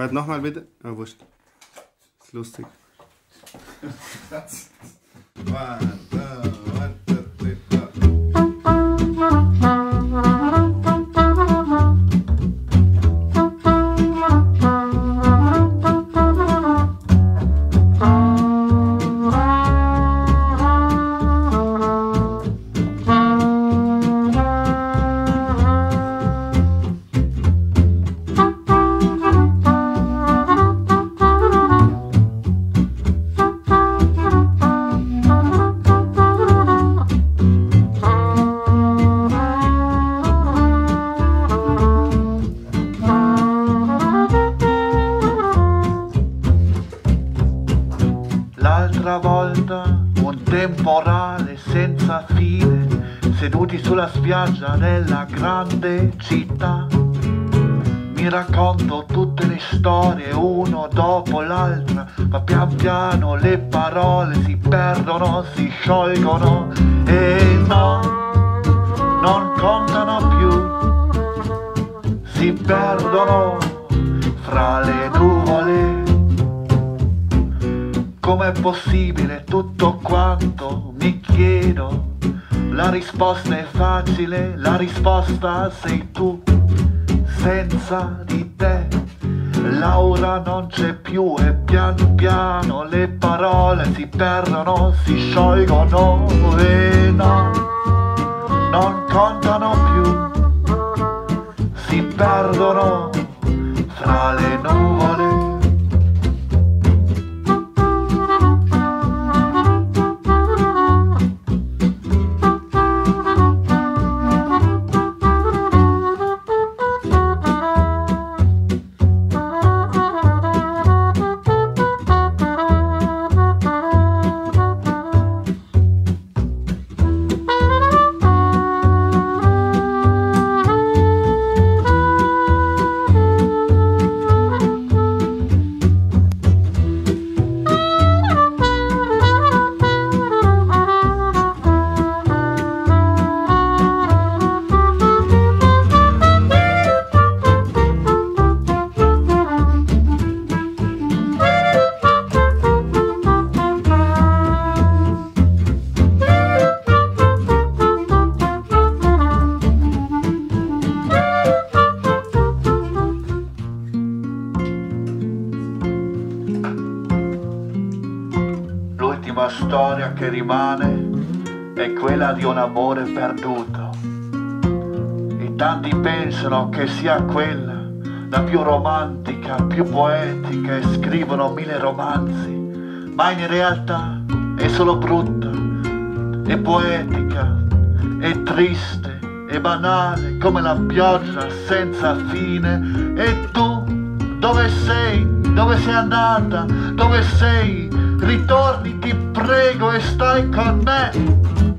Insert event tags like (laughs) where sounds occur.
Warte, nochmal bitte. Ah, wurscht. Ist lustig. (laughs) One, two, temporale senza fine, seduti sulla spiaggia della grande città. Mi racconto tutte le storie uno dopo l'altra, ma pian piano le parole si perdono, si sciolgono e no, Com'è possibile tutto quanto? Mi chiedo. La risposta è facile, la risposta sei tu. Senza di te Laura non c'è più e pian piano le parole si perdono, si sciolgono e no, non contano più. Si perdono L'ultima storia che rimane è quella di un amore perduto. E tanti pensano che sia quella la più romantica, più poetica e scrivono mille romanzi, ma in realtà è solo brutta, è poetica, è triste, è banale come la pioggia senza fine. E tu dove sei? Dove sei andata? Dove sei? Ritorni, ti prego, e stai con me.